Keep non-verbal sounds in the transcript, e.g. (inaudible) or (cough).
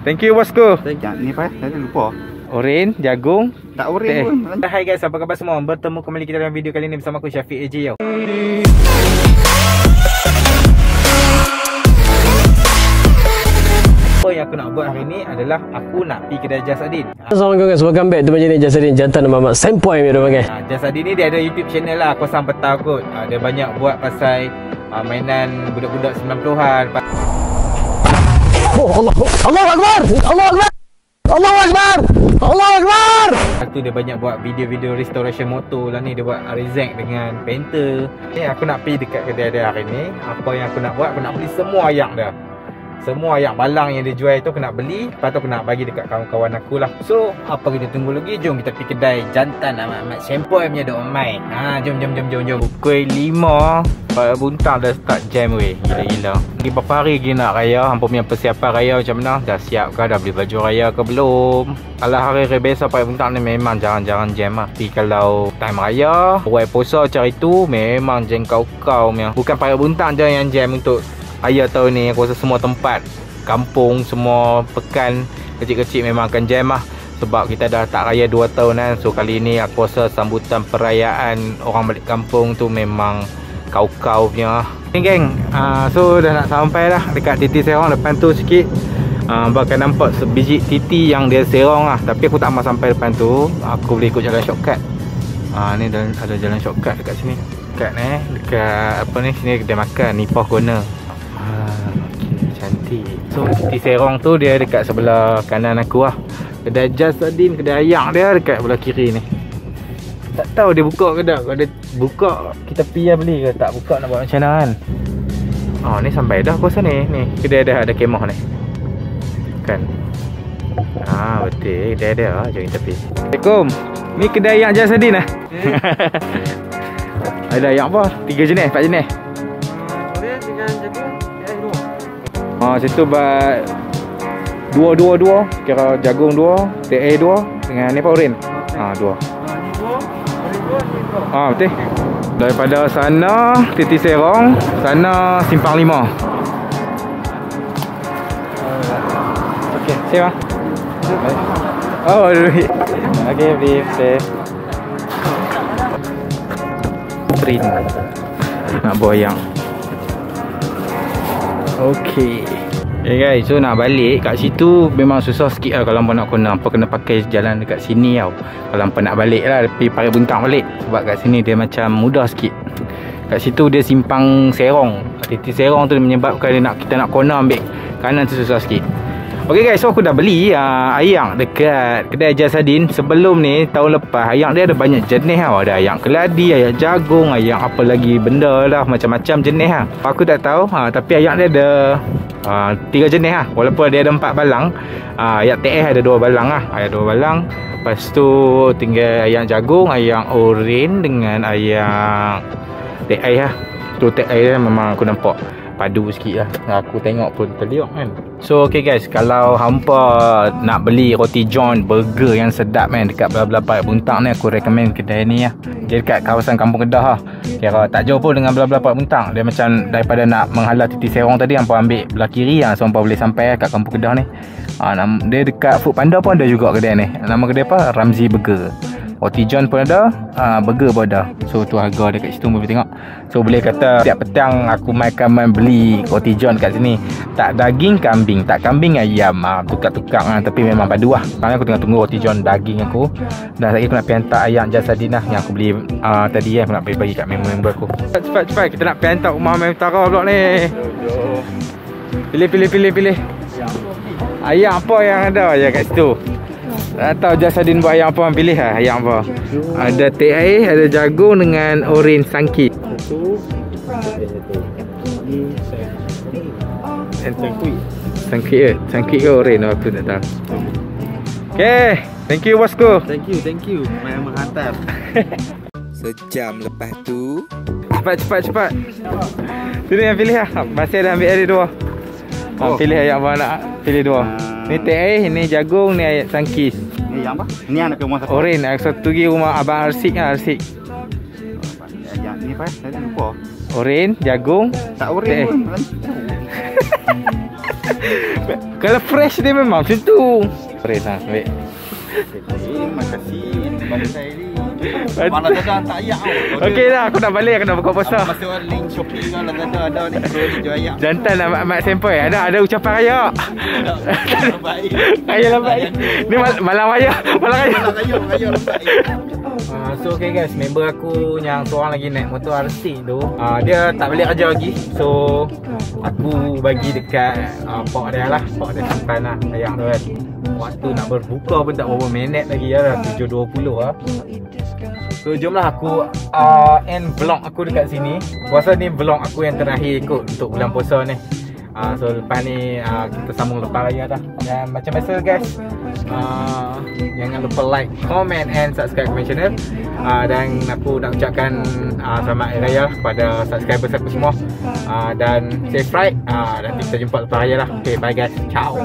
Thank you bosku. Thank you. Ni apa? Saya lupa. Oren, jagung. Tak oren pun. Hai guys, apa khabar semua? Bertemu kembali kita dalam video kali ini bersama aku Syafiq AJ yo. Apa yang aku nak buat hari ni adalah aku nak pergi kedai Jasadin. Assalamualaikum guys, welcome back to Majlis Jasadin Jantan Mamat Sempoy dia panggil. Ha, Jasadin ni dia ada YouTube channel lah, aku asal petang kot. Ha, dia banyak buat pasal uh, mainan budak-budak 90-an. Allah, Akbar, Allah Akbar, Allah Akbar, Allah Akbar. Tu dia banyak buat video-video restoration motor lah ni Dia buat Rizek dengan Panther Ni aku nak pergi dekat kedai dia hari ni Apa yang aku nak buat, aku nak beli semua ayak dia semua ayak balang yang dia jual itu aku nak beli Lepas tu aku nak bagi dekat kawan-kawan aku lah. So apa kita tunggu lagi? Jom kita pergi kedai jantan amat-amat Sempoi punya dok mai. Ha, Jom jom jom jom jom. Pukul 5 Pak Buntang dah start jam weh. Gila-gila. Ni berapa hari lagi nak raya? Hampa punya persiapan raya macam mana? Dah siap ke Dah beli baju raya ke belum? Kalau hari-hari biasa Pak Buntang ni memang jarang-jarang jam lah Tapi kalau time raya Buat puasa macam itu Memang jam kau-kau Bukan Pak Buntang je yang jam untuk Ayah tahun ni aku rasa semua tempat Kampung semua pekan Kecil-kecil memang akan jam lah. Sebab kita dah tak raya 2 tahun kan So kali ni aku rasa sambutan perayaan Orang balik kampung tu memang Kau-kau punya. Ni geng uh, So dah nak sampai dah Dekat titi serong depan tu sikit. Uh, Bakal nampak sebiji titi yang dia serong lah. Tapi aku tak mau sampai depan tu Aku boleh ikut jalan shortcut. Uh, Ni ada jalan shortcut dekat sini. Dekat ni Dekat apa ni Sini kedai makan Nipah Corner okay, cantik. So Titi Serong tu dia dekat sebelah kanan aku lah. Kedai Jasadin, kedai ayak dia dekat sebelah kiri ni. Tak tahu dia buka ke tak. Kalau dia buka kita pergi lah beli ke? Tak buka nak buat macam mana kan? Oh ni sampai dah aku rasa ni. Ni kedai dia ada kemah ni. Kan? Ah betul. Kedai dia lah Jom kita pergi Assalamualaikum. Ni kedai ayak Jasadin lah (laughs) Ada ayak apa? Tiga jenis, empat jenis Ha, situ buat dua dua dua kira jagung dua, teh dua dengan ni apa urin. Ha, dua. Ha, betul. Daripada sana Titi Serong, sana Simpang Lima. Okey, siapa? Oh, duit. Okey, beli teh. Print. Nak boyang. Okay Okay guys So nak balik kat situ Memang susah sikit lah Kalau nak kena Hampa kena pakai jalan dekat sini tau. Kalau hampa nak balik lah Tapi pakai buntang balik. Sebab kat sini dia macam mudah sikit. Kat situ dia simpang serong. Titik serong tu menyebabkan dia nak, Kita nak kona ambil Kanan tu susah sikit Okay guys, so aku dah beli uh, ayam dekat kedai Jasadin Sebelum ni, tahun lepas, ayam dia ada banyak jenis tau Ada ayam keladi, ayam jagung, ayam apa lagi benda lah Macam-macam jenis lah Aku tak tahu, uh, tapi ayam dia ada uh, tiga jenis lah Walaupun dia ada empat balang uh, Ayam TS ada dua balang lah Ayam dua balang Lepas tu tinggal ayam jagung, ayam oren dengan ayam TI lah Tu TI lah memang aku nampak padu sikit lah. Aku tengok pun terliok kan. So okay guys Kalau hampa nak beli roti john burger yang sedap kan Dekat belah-belah Park Buntang ni Aku recommend kedai ni lah. Dia dekat kawasan Kampung Kedah lah. Kira tak jauh pun dengan belah-belah Park Buntang. Dia macam daripada nak menghalau titi serong tadi Hampa ambil belah kiri lah. So hampa boleh sampai kat Kampung Kedah ni. Ha, Dia dekat Food Panda pun ada juga kedai ni. Nama kedai apa? Ramzi Burger Roti John pun ada uh, Burger pun ada. So tu harga dia kat situ Boleh tengok. So boleh kata Setiap petang Aku makan main beli Roti John kat sini. Tak daging kambing. Tak kambing ayam. Uh, Tukar-tukar uh, Tapi memang padu lah. Sekarang aku tengah tunggu Roti John daging aku. Dan lagi aku nak pergi hantar ayam Jasadin lah Yang aku beli uh, tadi ya Aku nak bagi kat member-member aku. Cepat-cepat Kita nak pergi hantar Umar Mem Tara pula ni. Pilih pilih pilih pilih. Ayam apa yang ada ya kat situ tak tahu Jasadin buat ayam apa pilih lah Ayam apa Ada teh air Ada jagung dengan orange sangkit. Sangkit Sangkit ke? Sangkit ke orange? Aku tak tahu. Okay Thank you bosku. Thank you, thank you. Yang menghantar. (laughs) Sejam lepas tu. Cepat cepat cepat. Sini yang pilih lah. Masih dah ambil air dua. Oh. Pilih ayam apa nak. Pilih dua. Ni teh air Ni jagung Ni ayat sangkis Ni yang apa? Ni anak ke rumah? Oren Aku satu pergi rumah Abang Arsik lah Arsik Yang ni apa? Saya lupa. Oren Jagung Tak oren Teh. pun. (laughs) Kalau fresh dia memang macam tu. Fresh lah, baik. Terima kasih. Bagi saya ni. Mana ada tak ayak tau. Okey dah, aku nak balik, aku nak buka puasa. Masuk link Shopee kan Lazada ada ni pro ni jual ayak. Jantan lah mak, mak sampai. Ada ada ucapan raya. Raya lambat. Ni mal- malam raya. Malam raya. Malah kayu, kayu lambat. Uh, so okay guys, member aku yang seorang lagi naik motor RC tu uh, Dia tak balik kerja lagi So aku bagi dekat uh, pok dia lah Pok dia simpan lah sayang tu kan Waktu nak berbuka pun tak berapa minit lagi ya. Dah 7.20 lah So jomlah aku uh, end vlog aku dekat sini. Aku rasa ni vlog aku yang terakhir kot untuk bulan puasa ni. Uh, So lepas ni uh, kita sambung lepas raya dah. Dan macam biasa guys uh, Jangan lupa like, comment and subscribe my channel. Uh, Dan aku nak ucapkan uh, selamat hari raya lah kepada subscribers aku semua. Uh, Dan safe ride uh, Nanti kita jumpa lepas raya lah. Okay bye guys, ciao